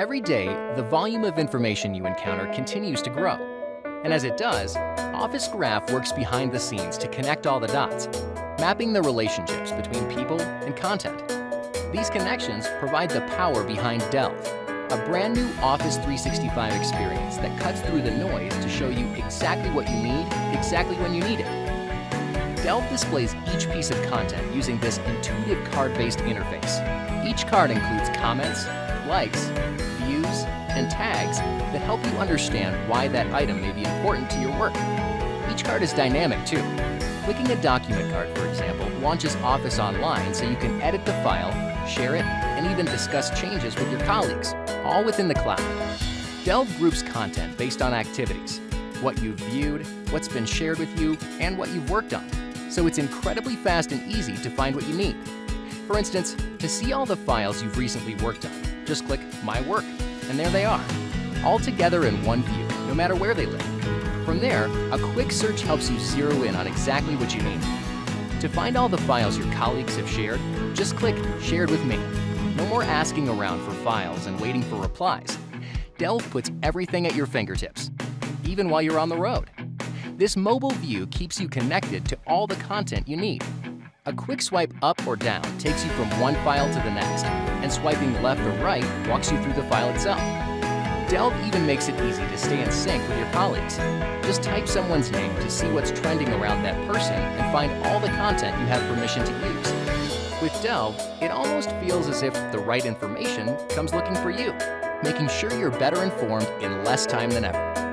Every day, the volume of information you encounter continues to grow. And as it does, Office Graph works behind the scenes to connect all the dots, mapping the relationships between people and content. These connections provide the power behind Delve, a brand new Office 365 experience that cuts through the noise to show you exactly what you need, exactly when you need it. Delve displays each piece of content using this intuitive card-based interface. Each card includes comments, likes, and tags that help you understand why that item may be important to your work. Each card is dynamic too. Clicking a document card, for example, launches Office Online so you can edit the file, share it, and even discuss changes with your colleagues, all within the cloud. Delve groups content based on activities, what you've viewed, what's been shared with you, and what you've worked on, so it's incredibly fast and easy to find what you need. For instance, to see all the files you've recently worked on, just click My Work, and there they are, all together in one view, no matter where they live. From there, a quick search helps you zero in on exactly what you need. To find all the files your colleagues have shared, just click Shared with Me. No more asking around for files and waiting for replies. Delve puts everything at your fingertips, even while you're on the road. This mobile view keeps you connected to all the content you need. A quick swipe up or down takes you from one file to the next, and swiping left or right walks you through the file itself. Delve even makes it easy to stay in sync with your colleagues. Just type someone's name to see what's trending around that person and find all the content you have permission to use. With Delve, it almost feels as if the right information comes looking for you, making sure you're better informed in less time than ever.